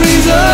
reason.